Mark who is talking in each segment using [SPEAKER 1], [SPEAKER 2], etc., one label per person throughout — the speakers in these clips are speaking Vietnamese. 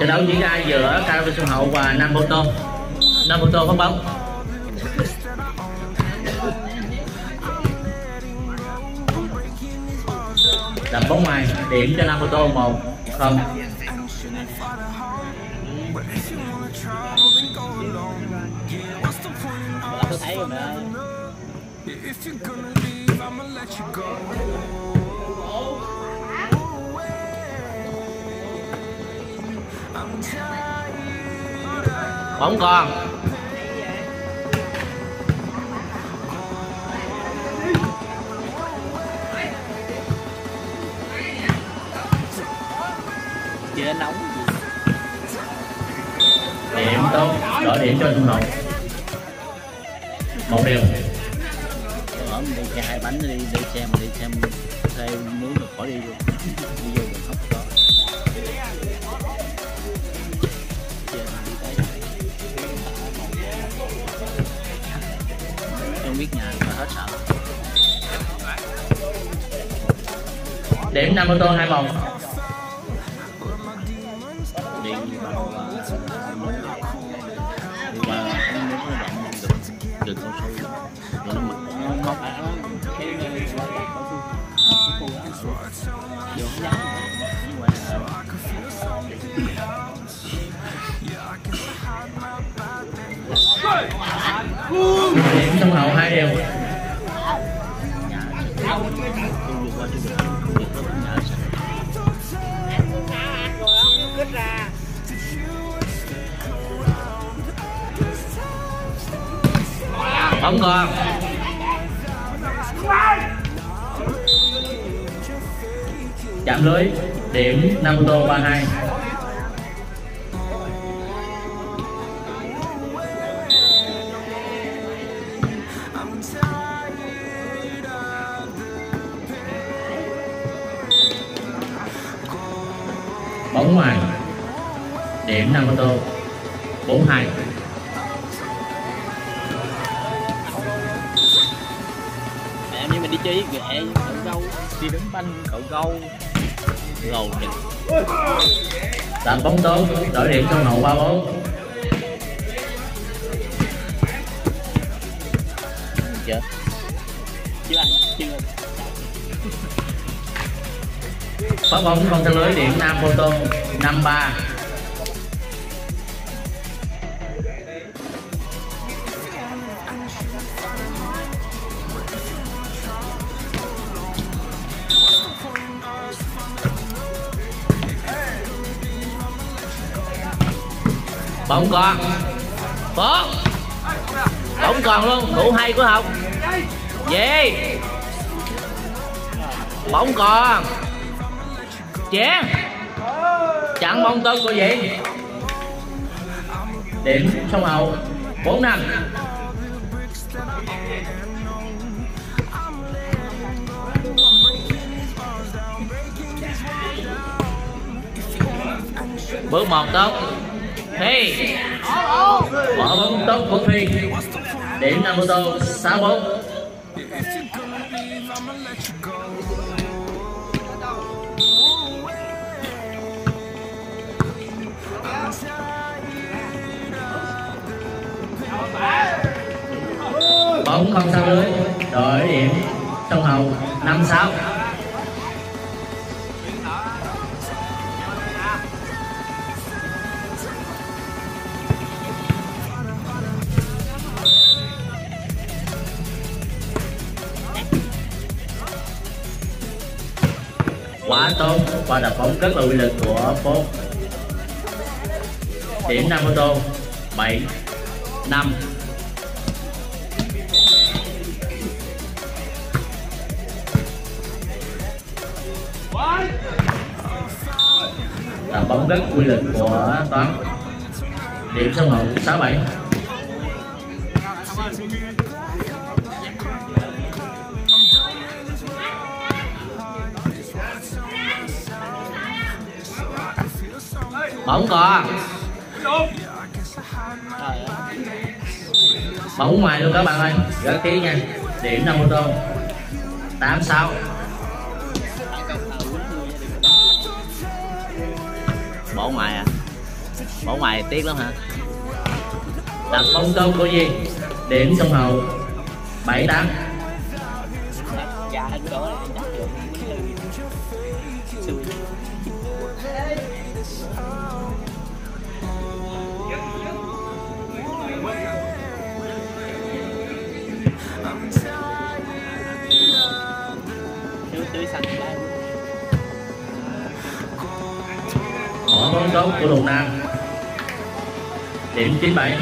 [SPEAKER 1] trận đấu diễn ra giữa Caravan Xuân Hậu và Nam Photo Nam phát bóng. Đập bóng ngoài, điểm cho Nam Photo một không.
[SPEAKER 2] I'ma let you go
[SPEAKER 1] bóng còn
[SPEAKER 2] chưa nóng.
[SPEAKER 1] Điểm tốt. Đỡ điểm cho Xuân Hậu một điều
[SPEAKER 2] ở mình đi xe hai bánh đi đi xe mà đi xe thuê mướn được khỏi đi luôn đi vô không biết nhà mà hết sợ.
[SPEAKER 1] Điểm năm ô tô hai vòng.
[SPEAKER 2] Đi vào và đi qua động được. Được rồi. Nó có phải
[SPEAKER 1] trung hậu hai
[SPEAKER 2] đều.
[SPEAKER 1] Bóng con chạm lưới điểm
[SPEAKER 2] Naruto 32
[SPEAKER 1] tạm bóng tốt đổi điểm trong hậu ba bốn.
[SPEAKER 2] Chưa chưa chưa
[SPEAKER 1] phát bóng không theo lưới điểm nam photo năm ba bóng còn bóng bóng còn luôn. Thủ hay của học về bóng còn. Chén chặn bóng tân của gì? Điểm sông hậu bốn năm. Bước một tốt Thi, bỏ bóng tốt của Thi, điểm năm ô tô sáu bốn. Bóng không sao lưới. Đổi điểm sông hậu năm sáu. Quá tốt. Và đập bóng rất là uy lực của phố điểm năm ô tô bảy, năm. Đập bóng rất uy lực của toán. Điểm số một, sáu bảy. bỗng còn bỗng ngoài luôn các bạn ơi. Gỡ ký nha. Điểm 5 ô tô sáu,
[SPEAKER 2] bỏ ngoài à? Bỏ ngoài tiếc lắm hả?
[SPEAKER 1] Làm bóng cơm của gì? Điểm sông hậu. 78 bóng đấu của Đồng Nam điểm 97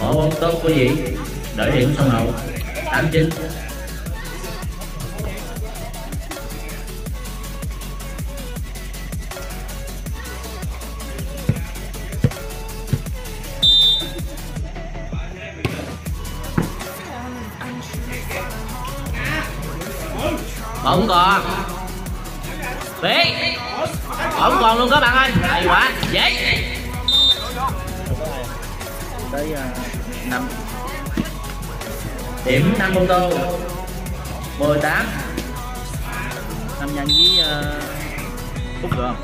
[SPEAKER 1] mở bóng tốt của Dĩ. Đợi điểm sông hậu. 89 không còn. Tí. Không còn luôn các bạn ơi. Hay quá. Dễ
[SPEAKER 2] tới ờ, năm.
[SPEAKER 1] Điểm năm ô tô. 18
[SPEAKER 2] năm nhân với uh, phúc được không?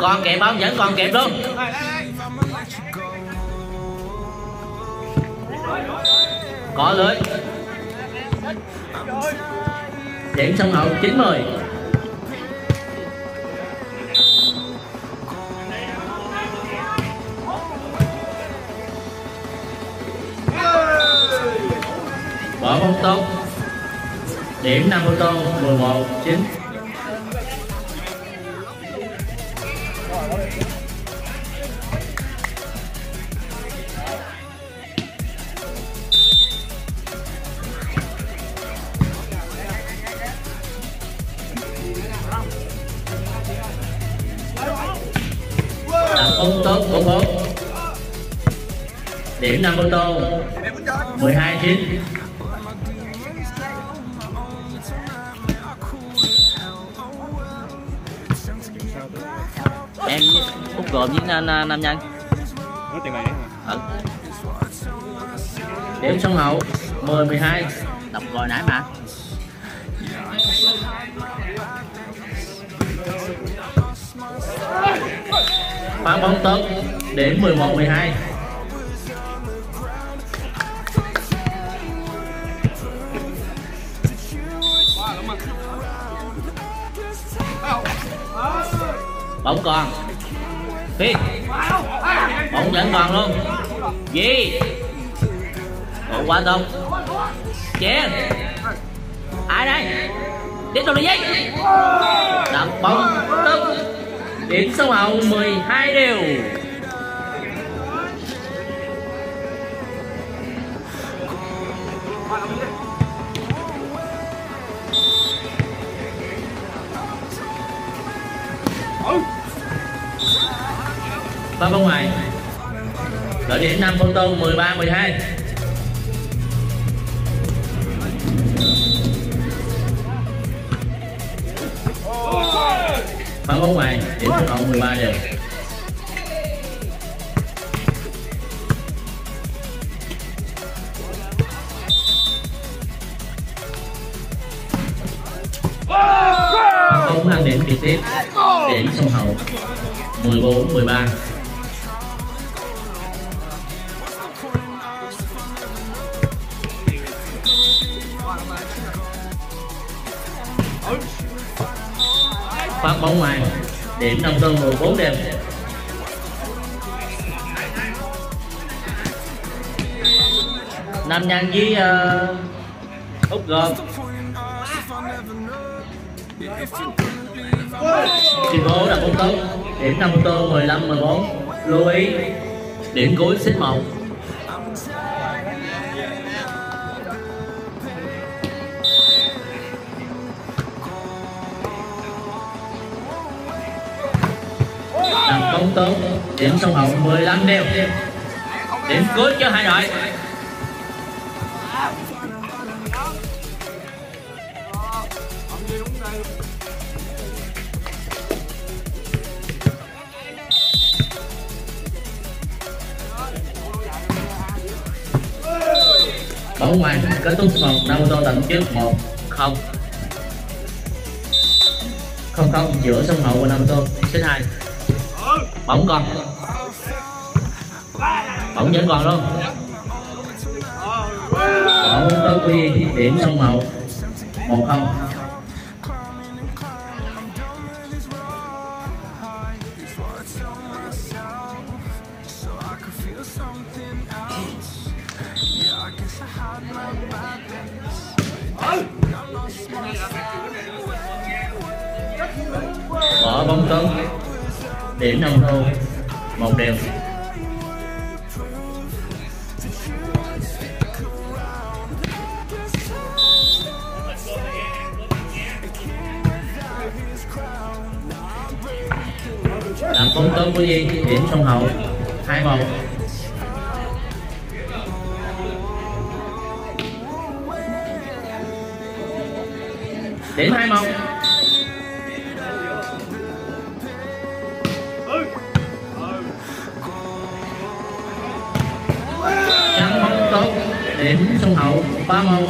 [SPEAKER 1] Còn kẹp bóng vẫn còn kẹp luôn bỏ lưới. Điểm sân hậu 90 bỏ bóng tốt. Điểm 5 ô tô 11 9 9 năm ô tô 12 9
[SPEAKER 2] em út gồm với nam, nam nhân. Ừ.
[SPEAKER 1] điểm sông hậu. 10 12
[SPEAKER 2] đọc gọi nãy mà.
[SPEAKER 1] Phá bóng tốt. Điểm 11 12 bóng còn phi bóng vẫn còn luôn. Gì? Bộ qua không chén ai đây? Tiếp tục đi giấy đặt bóng. Tức điểm số hậu 12 đều. Ba bóng ngoài. Đội điểm 5 photo 13 12 phá bóng ngoài. Điểm số hậu 13 giờ. Bóng ăn điểm trực tiếp. Điểm sông hậu. 14 13 phát bóng ngoài. Điểm nông tân 14 đều nam nhân với uh, úc Gom tuyên bố là bóng tốt điểm năm ô tô 15 14 lưu ý điểm cuối xích 1 trung tướng điểm sông hậu 15 đều. Điểm cuối cho hai đội. Bảo ngoài kết thúc một đầu tô tận trước một không. Không không, giữa sông hậu và nam tô thứ hai bóng còn bóng vẫn còn luôn. Bóng tới quy điểm sông hậu một không. Bỏ bóng cứng điểm nông thôn một đều. Làm công cứng của Di điểm sông hậu. Hai một. Điểm hai một. Ba một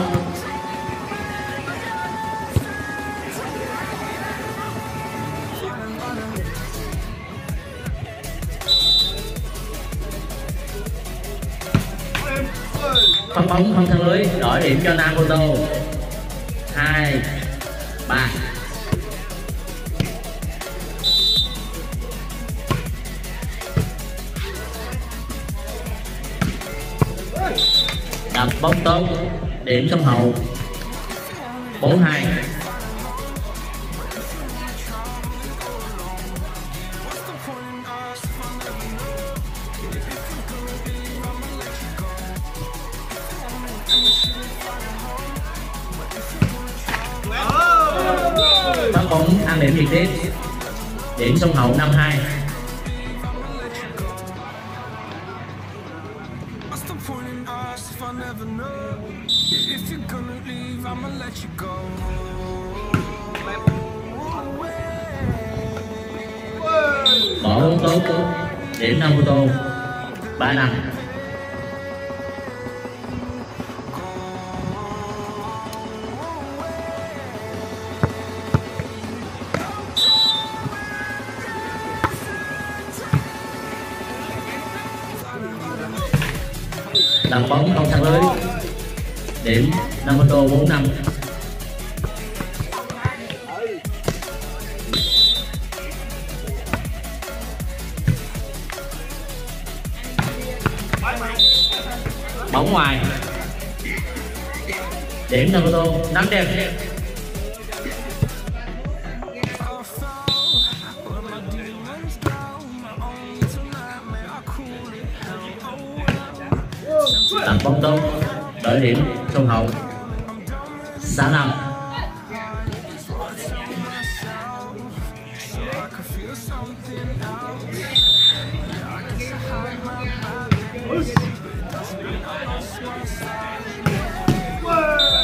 [SPEAKER 1] không bóng không thăng lưới, đổi điểm cho Naruto. Hai, ba. Đập bóng tốt điểm sông hậu.
[SPEAKER 3] 42 If you're gonna leave, I'ma let you go.
[SPEAKER 1] bỏ bóng tốt điểm Naruto ba năm. Đặt bóng không thang lưới điểm Naruto bốn năm. Bóng ngoài. Điểm Naruto nắm đẹp tặng bóng tông đợi điểm Trung hậu. Xã năm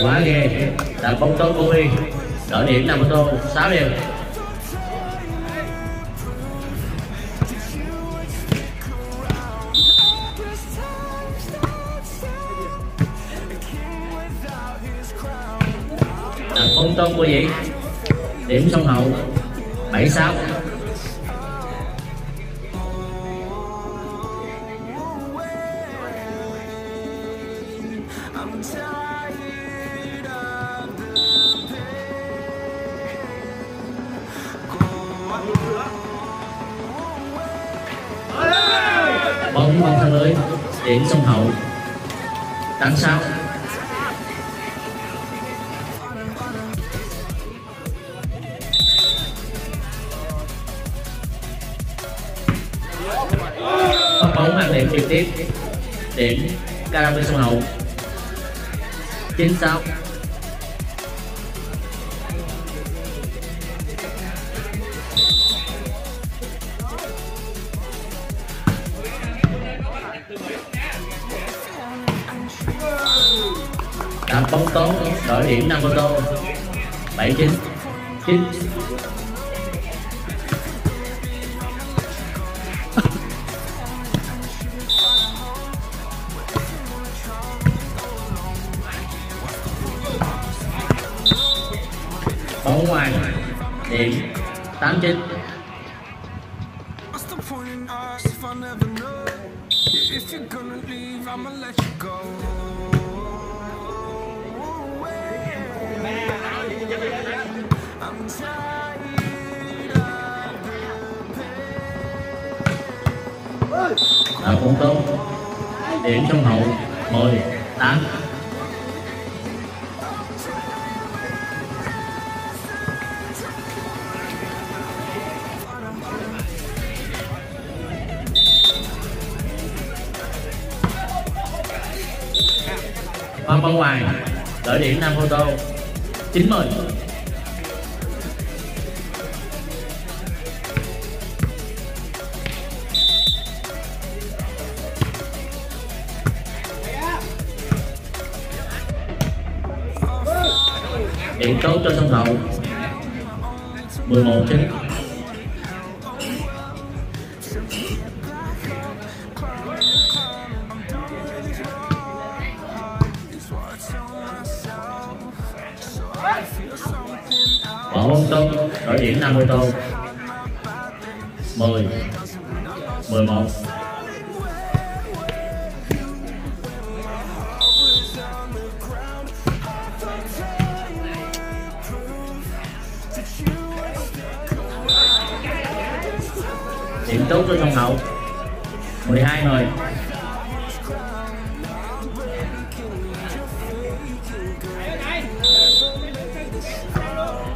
[SPEAKER 1] quá ghê. Tặng bóng tốt của Huy Đổi điểm Naruto, sáu điểm. quý vị điểm sông hậu
[SPEAKER 3] 76
[SPEAKER 1] bóng bóng ra lưới điểm sông hậu 86 bên sông hậu chín sáu đạp bóng tốt đổi điểm năm ô tô bảy chín chín tám
[SPEAKER 3] Vâng, vâng, vâng. Hoàng
[SPEAKER 1] Văn Hoàng đội điểm Nam Photo. 90 điểm tốt cho sân hậu. 11 chính 10 11 điểm tốt cho sông hậu 12 người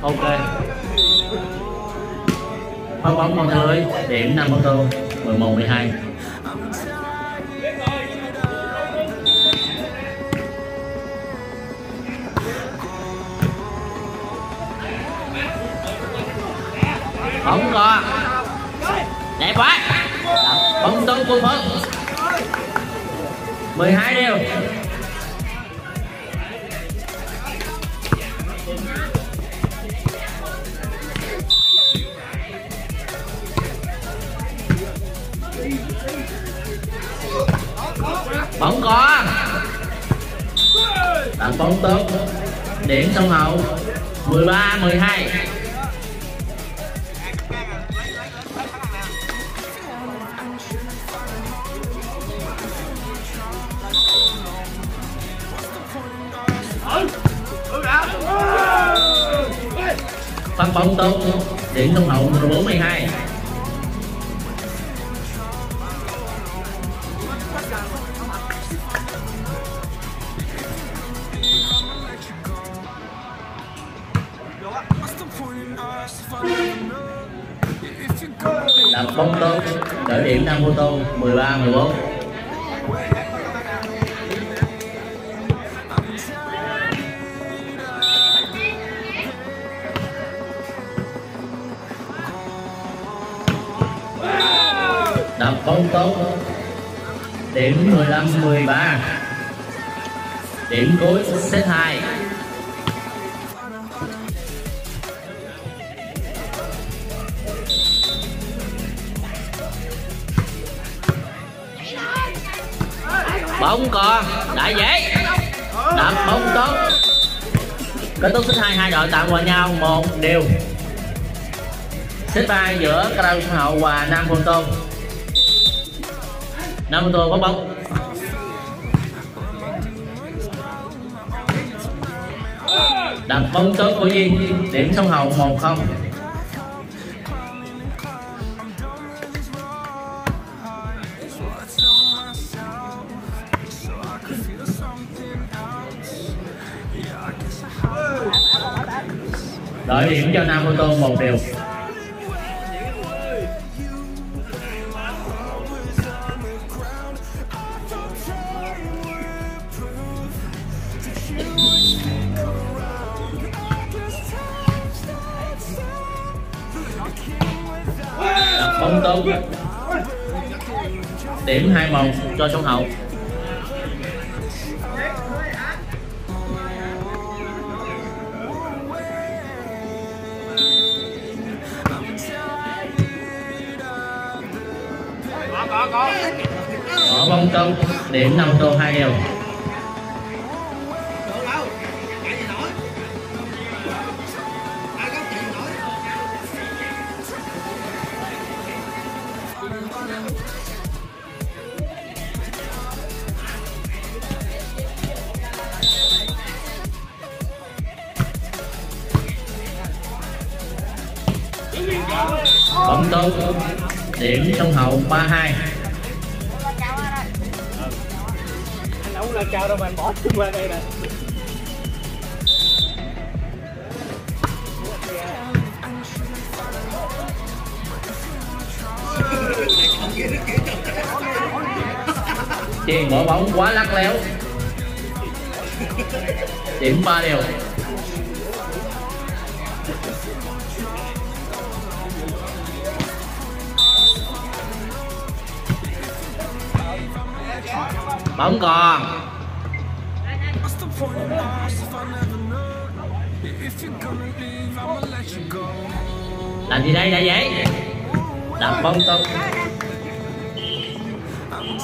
[SPEAKER 1] ok phát bóng con Thới, điểm 5 ô tô 11 12 Không có. đẹp quá. Bóng tô của phước 12 điều bóng có. Tặng bóng tốt. Điểm sông hậu. 13 12 phát bóng tốt. Điểm sông hậu 14 12 đập bóng tốt đỡ điểm Nam ô tô 13 14 đập bóng tốt điểm 15 13 điểm cuối set 2 bóng còn đại dễ. Đập bóng tốt. Kết thúc set hai hai đội tạm hòa nhau một đều. Set ba giữa Carao Xuân Hậu và Nam Phương Tôn. Nam Phương Tôn có bóng. Đập bóng tốt của Duy. Điểm sông Hậu một không. Đội điểm cho Nam Phôn Tôn một điều. Bóng tốt. Điểm 2-1 cho sông Hậu không bóng tốt Điểm 5 tô hai đều.
[SPEAKER 4] Chuyện bỏ
[SPEAKER 1] bóng quá lắc léo. Điểm ba đều. Bóng còn. Làm gì đây đã vậy? Đập bóng tốt,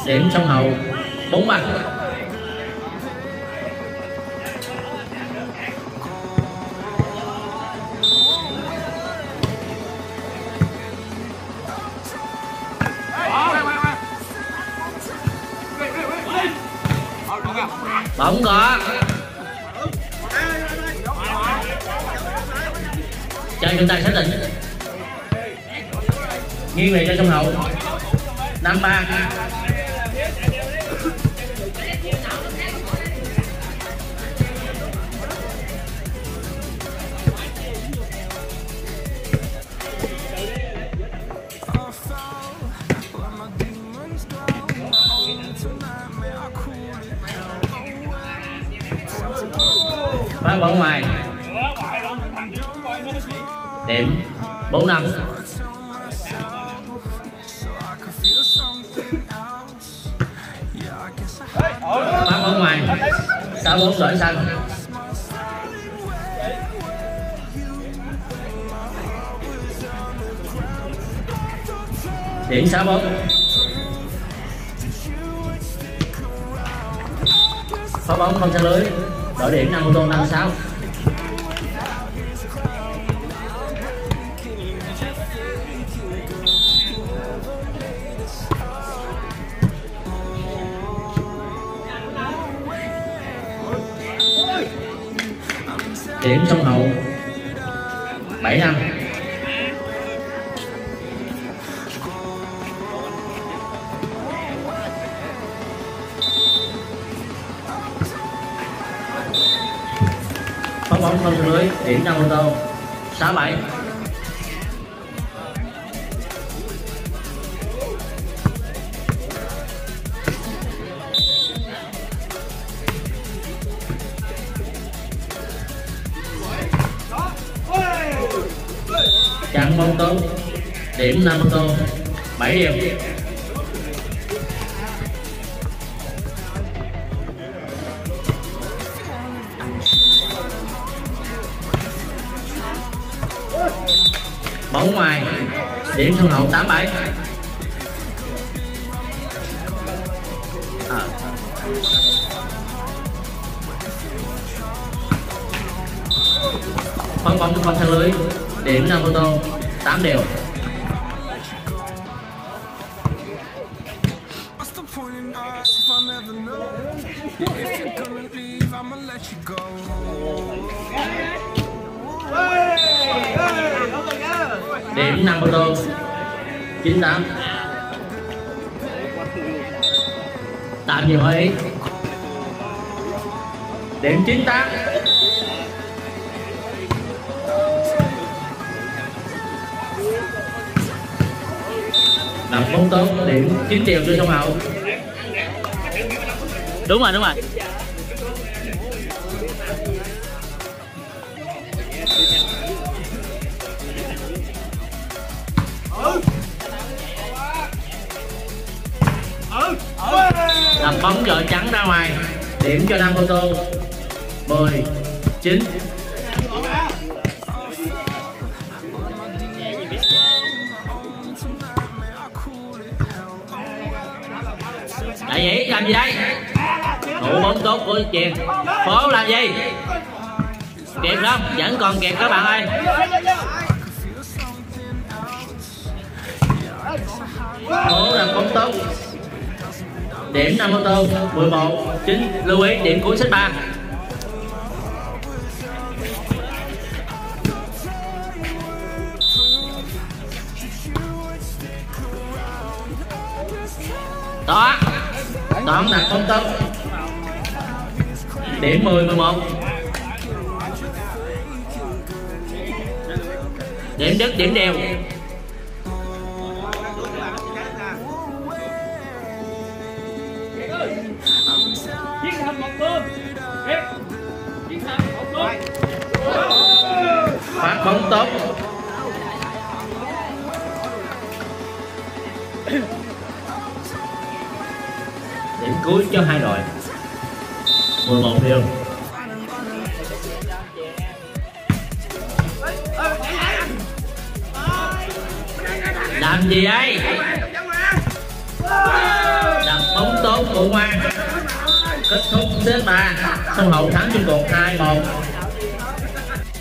[SPEAKER 1] điểm trong hậu bốn bàn bóng có chơi chúng ta xác định nghiêng về cho sông hậu. Năm ba. cả bốn đội xanh điểm 61 phá bóng không xa lưới. Đội điểm năm ô tô 56 phát bóng không xuống lưới, điểm năm ô tô. Sáu bảy chặn bóng tốt điểm năm ô tô. Bảy điểm. Điểm hậu tám bảy.
[SPEAKER 2] À.
[SPEAKER 1] Phân bóng không sang lưới. Điểm năm ô tô tám đều.
[SPEAKER 3] What's the
[SPEAKER 1] chín tám tạm dừng hội ý điểm chín tám. Làm bóng tốt điểm chín triệu cho sông hậu.
[SPEAKER 2] Đúng rồi đúng rồi.
[SPEAKER 1] Đập bóng vợ trắng ra ngoài. Điểm cho nam ô tô. 10 9 đại nhĩ, làm gì đây? Thủ bóng tốt của chuyền phố làm gì? Kịp không vẫn còn kịp các bạn ơi. Phố làm bóng tốt điểm 5 4 11 9 lưu ý, điểm cuối sách 3 đó đoạn là công. Tâm điểm 10 11 điểm đứt điểm đều phát bóng tốt. Điểm cuối cho hai đội. 11 điều làm gì ấy đặt bóng tốt của ngoan. Kết thúc thế ba. Sông hậu thắng chung cuộc 2 1